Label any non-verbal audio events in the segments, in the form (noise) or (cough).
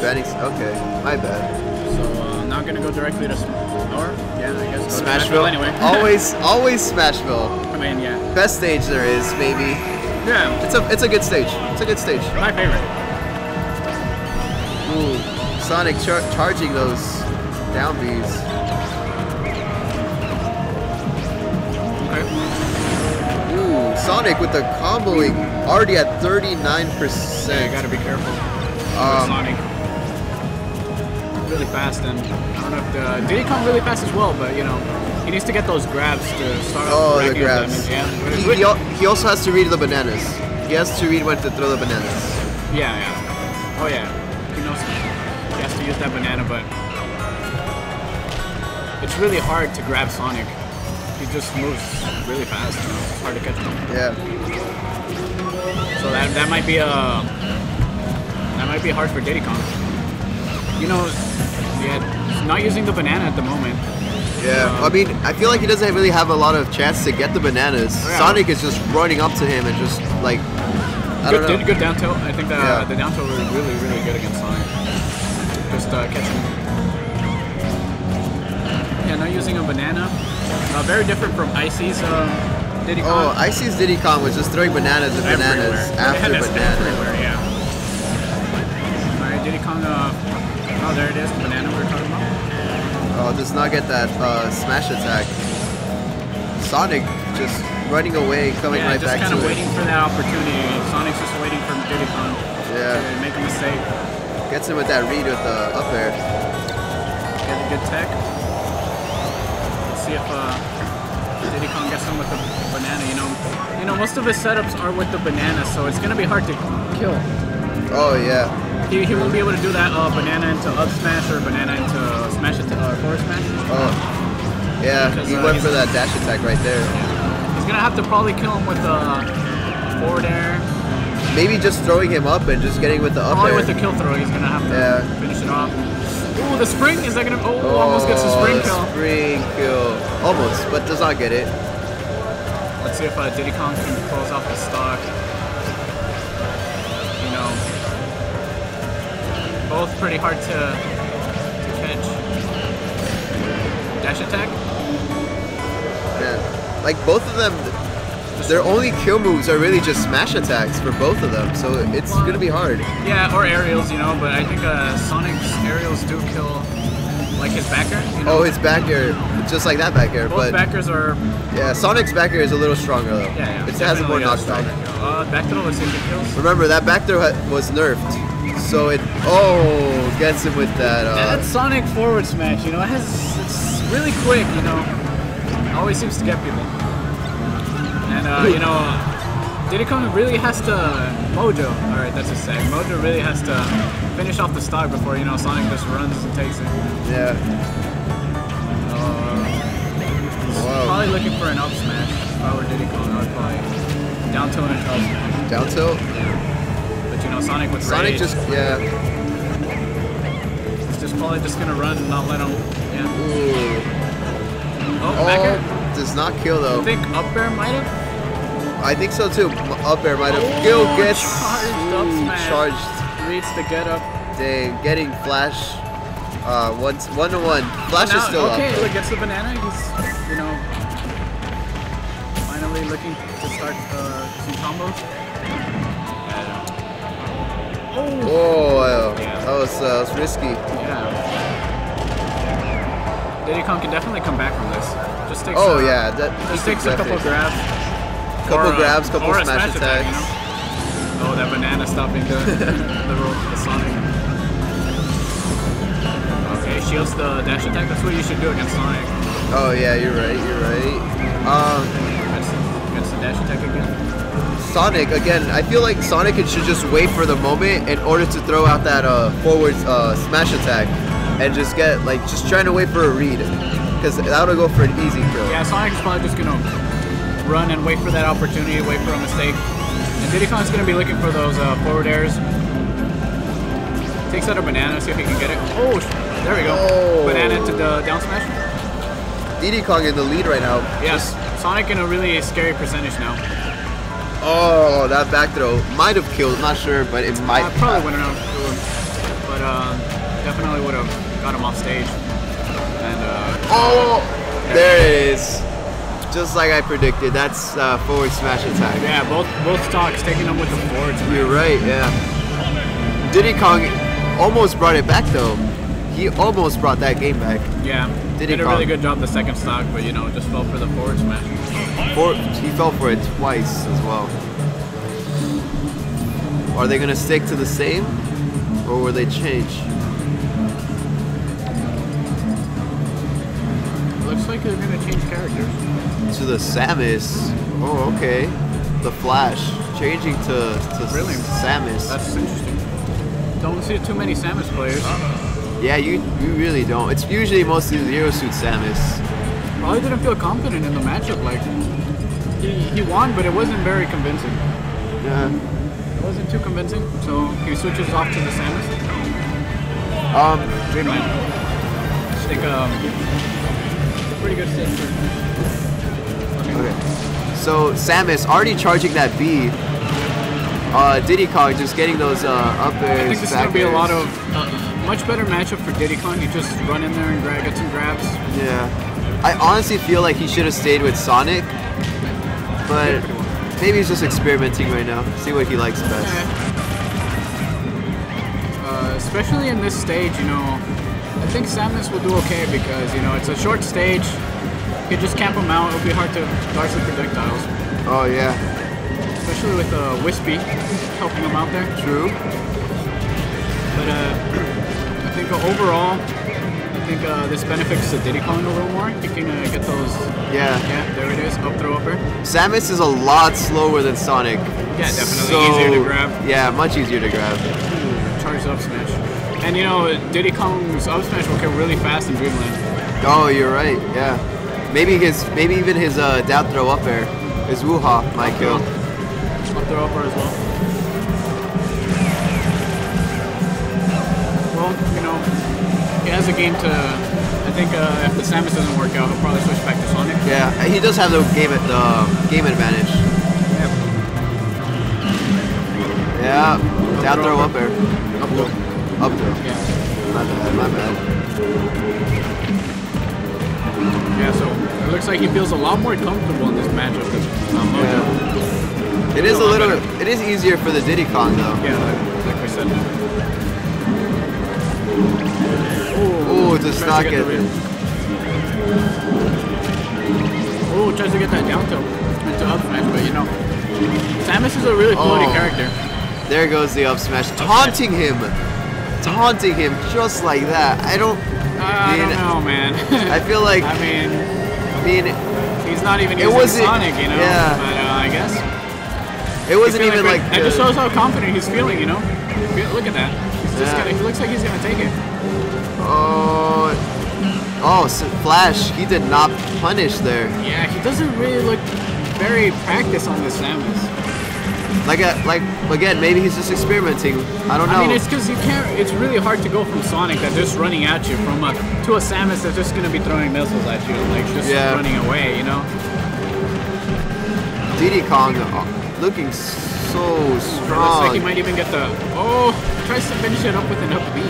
they're banning. Okay, my bad. So uh, I'm not gonna go directly to, Sm- or yeah, I guess go to Smashville. anyway. (laughs) always, always Smashville. I mean, yeah, Best stage there is, maybe. yeah, It's a, it's a good stage. It's a good stage. my favorite. Ooh, Sonic char charging those down Bs. Okay. Ooh, Sonic with the comboing already at 39%. Yeah, you gotta be careful. with Um, Sonic. Really fast, and I don't know if the Diddy Kong really fast as well, but you know, he needs to get those grabs to start off Oh, the grabs. damage. Yeah, He, he, al- he also has to read the bananas. He has to read when to throw the bananas. yeah, yeah. Oh yeah, he knows. He has to use that banana, but it's really hard to grab Sonic. He just moves really fast. You know? It's hard to catch him. Yeah. So that that might be a that might be hard for Diddy Kong. You know, yeah, not using the banana at the moment. Yeah, Um, I mean, I feel like he doesn't really have a lot of chance to get the bananas. Yeah. Sonic is just running up to him and just like, I Good, don't know. did good down tilt. I think the, Yeah. the down tilt was really, really good against Sonic. Just uh, catching. Yeah, not using a banana. Uh, very different from Icy's um, Diddy Kong. Oh. Icy's Diddy Kong was just throwing bananas and bananas Everywhere. after yeah, banana. Everywhere, yeah. Alright, Diddy Kong. Uh, oh, there it is. The banana we were talking about. Oh, does not get that uh, smash attack. Sonic just running away, coming yeah, right just kind of waiting for that opportunity. Sonic's just waiting for Diddy Kong Yeah, to make a mistake. gets him with that read with the up air. Get a good tech. Let's see if uh, Diddy Kong gets him with the banana. You know, you know, most of his setups are with the banana, so it's gonna be hard to kill. Oh yeah, He, he won't be able to do that uh, banana into up smash or banana into smash into uh, forward smash. oh yeah. Because, He uh, went for that dash attack right there. He's gonna have to probably kill him with uh, forward air. Maybe just throwing him up and just getting with the up Probably air. with the kill throw, he's gonna have to Yeah. finish it off. Ooh, the spring is that gonna? Oh, almost gets the spring kill. Spring kill. Almost, but does not get it. Let's see if uh, Diddy Kong can close off the stock. Both pretty hard to, to catch. Dash attack? Man, like both of them, their only kill moves are really just smash attacks for both of them. So it's gonna be hard. Yeah, or aerials, you know, but I think uh, Sonic's aerials do kill, like his back air. You know? Oh, his back air, just like that back air. Both But back airs are, yeah, Sonic's back air is a little stronger though. yeah, yeah. It has more definitely a knockback. stronger kill. Uh, back throw, if kills. Remember that back throw was nerfed, so it oh gets him with that. That Uh, Sonic forward smash, you know, it has it's really quick, you know. Always seems to get people. And uh, you know, Diddy Kong really has to MoJoe. All right, that's a say. MoJoe really has to finish off the stock before you know Sonic just runs and takes it. yeah. Uh, probably looking for an up smash. If I were Diddy Kong, I would probably down tilt and up smash. Down tilt. But you know, Sonic with Sonic rage, just yeah. he's just probably just gonna run and not let him. Yeah. Ooh. Oh, back. Oh, does not kill though. I think up air might have. I think so too. Up air might have. Oh, Gil gets charged up smash. charged. Reads the get up. Dang, getting flash. Uh, one one to one. Flash Now- is still okay, up. look, gets the banana. He's, you know, finally looking to start uh, some combos. Oh, Oh, wow. Yeah. that was uh, that was risky. yeah. Diddy Kong can definitely come back from this. Just takes. Oh uh, yeah, that Just takes a couple grabs. couple or, uh, grabs, couple smash, attack, attacks. you know? Oh, that banana stopping the (laughs) the, the Sonic. Okay, shields the dash attack. That's what you should do against Sonic. Oh yeah, you're right. You're right. Um, Against, against the dash attack again. Sonic again. I feel like Sonic should just wait for the moment in order to throw out that uh, forward uh, smash attack, and just get like just trying to wait for a read, because that'll go for an easy kill. Yeah, Sonic is probably just gonna run and wait for that opportunity, wait for a mistake. And Diddy Kong's gonna be looking for those uh, forward airs. Takes out a banana, see if he can get it. Oh, there we go. Oh. Banana to the down smash. Diddy Kong in the lead right now. Yes, Sonic in a really scary percentage now. Oh, that back throw might have killed. Not sure, but it might. I probably wouldn't have. killed him, But uh, definitely would have got him off stage. And uh, Oh, there it is. Just like I predicted, that's uh, forward smash attack. yeah, both both stocks taking him with the forwards. man. You're right, yeah. Diddy Kong almost brought it back though. He almost brought that game back. Yeah, Did did a really good job the second stock, but you know just fell for the forward smash. For, he fell for it twice as well. Are they gonna stick to the same, or will they change? Looks like they're gonna change characters. To the Samus. Oh, okay. The Flash changing to to Really? Samus. That's interesting. Don't see too many Samus players. Yeah, you you really don't. It's usually mostly Zero Suit Samus. Probably didn't feel confident in the matchup. Like he, he won, but it wasn't very convincing. Yeah. It wasn't too convincing. So he switches off to the Samus. Um. Dreamland. I think um, pretty good stage. Okay. Okay. So Samus already charging that B. Uh, Diddy Kong just getting those uh, up I think this is gonna be a lot of uh, much better matchup for Diddy Kong. You just run in there and grab, get some grabs. Yeah. I honestly feel like he should have stayed with Sonic, but maybe he's just experimenting right now. See what he likes best. Uh, especially in this stage, you know, I think Samus will do okay because you know it's a short stage. You can just camp him out. It'll be hard to dodge the projectiles, Oh yeah, especially with uh, Wispy helping him out there. true. Think uh, overall, I think uh, this benefits the Diddy Kong a little more. You can uh, get those. Yeah. Yeah, there it is. Up throw up air. Samus is a lot slower than Sonic. Yeah, definitely So- easier to grab. Yeah, much easier to grab. Charged up smash. And you know, Diddy Kong's up smash will kill really fast in Dreamland. Oh, you're right. Yeah. Maybe his, maybe even his uh, down throw up air, his Wuha might kill. Up throw up air as. Well, has a game to. I think uh, if the Samus doesn't work out, he'll probably switch back to Sonic. Yeah, he does have the game at the game advantage. Yeah, down throw up air, Up throw. up throw. Yeah. My bad, my bad. Yeah, so it looks like he feels a lot more comfortable in this matchup than uh, MoJoe. Yeah. It is a little, it is easier for the Diddy Kong though. Yeah, like, like we said. Tries not to get the. Oh, tries to get that down tilt into up smash, but you know, Samus is a really quality Oh. character. There goes the up smash, taunting him, taunting him just like that. I don't. I don't mean, know, man. (laughs) I feel like, (laughs) I mean, I mean, he's not even It using wasn't- Sonic, you know. yeah. But uh, I guess it wasn't even like. That just shows how confident he's feeling, you know. Look at that. Just Yeah. gonna, he looks like he's gonna take it. Oh, oh, S- Flash, he did not punish there. Yeah, he doesn't really look very practiced on this Samus. Like, a, like again, maybe he's just experimenting. I don't know. I mean, it's because you can't. It's really hard to go from Sonic that's just running at you from a to a Samus that's just gonna be throwing missiles at you, like just Yeah. running away. You know. Diddy Kong uh, looking so It looks like he might even get the. Oh, tries to finish it up with an up B.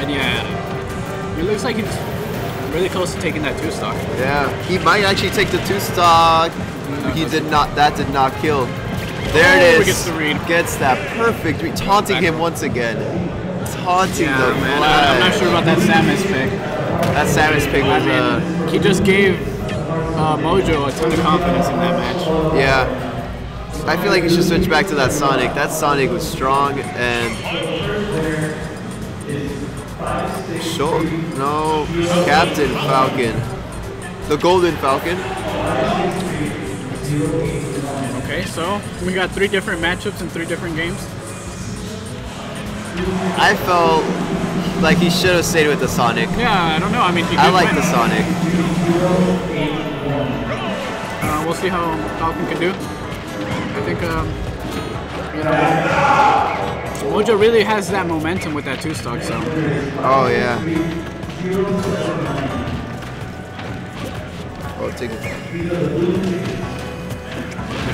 And yeah, it looks like he's really close to taking that two stock. Yeah, he might actually take the two stock. He did not. That did not kill. There Oh, it he is. gets the read. Gets that perfect read, taunting him once again. Taunting Yeah, the man. I, I'm not sure about that Samus pick. That Samus pick I was, mean, uh, he just gave uh, MoJoe a ton of confidence in that match. yeah. I feel like he should switch back to that Sonic. That Sonic was strong and. Sure. No, Captain Falcon. The Golden Falcon. Okay, so we got three different matchups in three different games. I felt like he should have stayed with the Sonic. Yeah, I don't know. I mean, he I like the Sonic. We'll see how Falcon can do. I think, um, you know, MoJoe really has that momentum with that two stock. So Oh yeah. Oh, take it.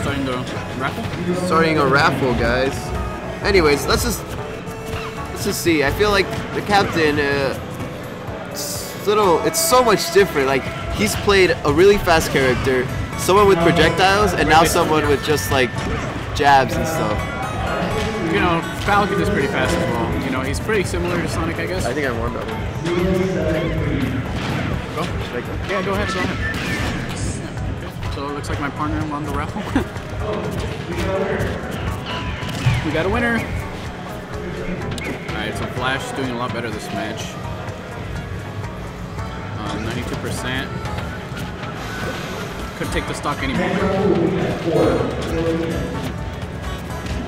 starting the raffle. starting a raffle, guys. Anyways, let's just let's just see. I feel like the captain, uh, it's little, it's so much different. Like he's played a really fast character, someone with projectiles, and now someone with just like jabs and stuff. You know, Falcon is pretty fast as well. You know, he's pretty similar to Sonic, I guess. I think I warmed up. Go. Should go? Yeah, go ahead, go ahead. So it looks like my partner won the raffle. (laughs) we got a winner. Alright, so Flash is doing a lot better this match. Uh, 92%. Couldn't take the stock anymore.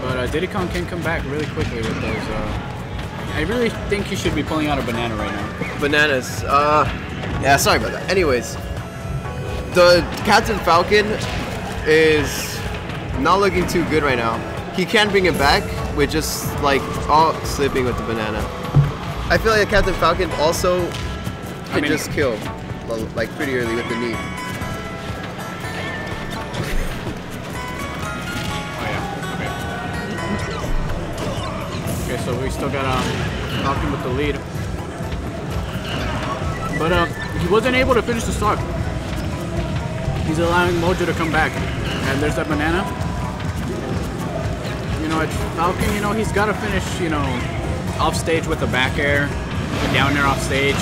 But uh, Diddy Kong can come back really quickly with those. Uh, I really think he should be pulling out a banana right now. Bananas. Uh, yeah, sorry about that. Anyways, the Captain Falcon is not looking too good right now. He can bring it back with just like all slipping with the banana. I feel like Captain Falcon also can mean- just kill like pretty early with the knee. So we still got um Falcon with the lead. But uh, he wasn't able to finish the stock. He's allowing MoJoe to come back. And there's that banana. You know, it's Falcon, you know, he's got to finish, you know, off stage with the back air, the down air off stage.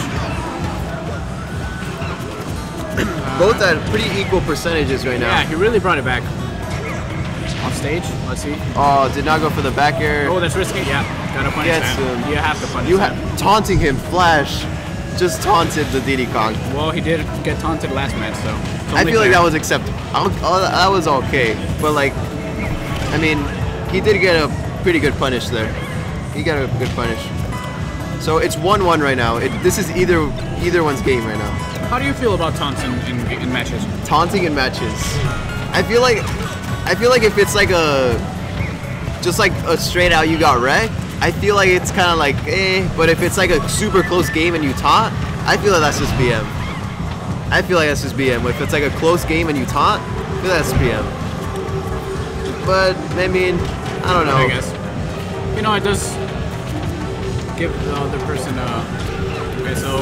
Both at pretty equal percentages right now. Yeah, he really brought it back. Off stage, let's see. Oh, did not go for the back air. Oh, that's risky. Yeah, gotta punish Gets that. him. Uh, you have to punish You ha- taunting him, Flash, just taunted the Diddy Kong. Well, he did get taunted last match, so. I feel like that was acceptable. I oh, that was okay, but like, I mean, he did get a pretty good punish there. He got a good punish. So it's one-one right now. It, this is either either one's game right now. How do you feel about taunts in, in, in matches? Taunting in matches. I feel like, I feel like if it's like a, just like a straight out you got wrecked. I feel like it's kind of like eh. But if it's like a super close game and you taunt, I feel like that's just BM. I feel like that's just BM. If it's like a close game and you taunt, I feel like that's BM. But I mean, I don't know. I guess. You know, it does give the other person a. Okay, so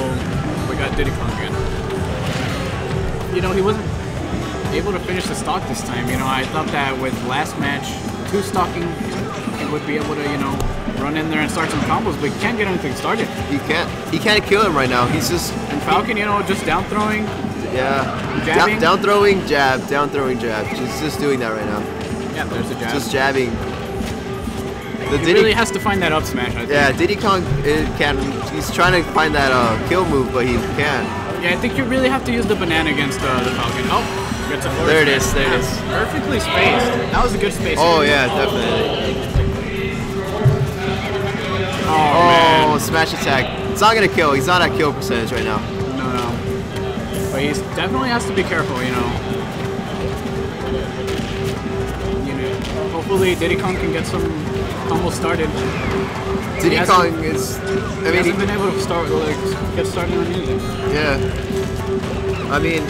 we got Diddy Kong again. You know, he wasn't able to finish the stock this time. You know, I thought that with last match, two stocking, he would be able to, you know, run in there and start some combos, but he can't get anything started. He can't. He can't kill him right now. He's just And Falcon, you know, just down throwing. yeah. Jabbing? Down, down throwing jab, down throwing jab. He's just doing that right now. Yeah, there's a jab. Just jabbing. The he Diddy really has to find that up smash, I think. Yeah, Diddy Kong uh, can. He's trying to find that uh, kill move, but he can't. Yeah, I think you really have to use the banana against uh, the Falcon. Oh, a forward There it is, there it is. Perfectly spaced. That was a good space. Oh yeah, definitely. Oh, Oh, smash attack. It's not gonna kill. He's not at kill percentage right now. No, no. But he definitely has to be careful, you know. You know, hopefully Diddy Kong can get some combos started. Diddy Kong is. He I mean, hasn't he, been able to start like get started on music. yeah. I mean,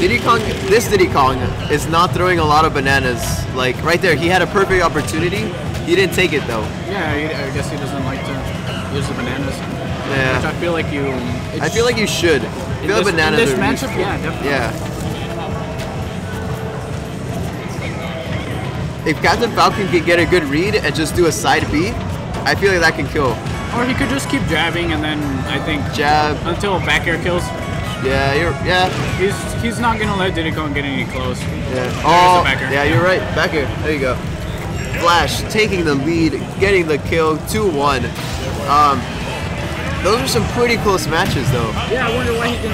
Diddy Kong. This Diddy Kong is not throwing a lot of bananas. Like right there, he had a perfect opportunity. He didn't take it though. Yeah, I guess he doesn't like to use the bananas. Which Yeah. I feel like you. I feel like you should. I feel like bananas in this matchup, yeah, definitely. Yeah. If Captain Falcon can get a good read and just do a side B, I feel like that can kill. Or he could just keep jabbing and then I think Jab. until back air kills. Yeah, you're. Yeah. He's he's not gonna let Diddy Kong get any close. Yeah. Oh, back yeah, you're right. Back here. There you go. Flash taking the lead, getting the kill, 2-1. Um, those are some pretty close matches, though. Yeah, I wonder why he didn't.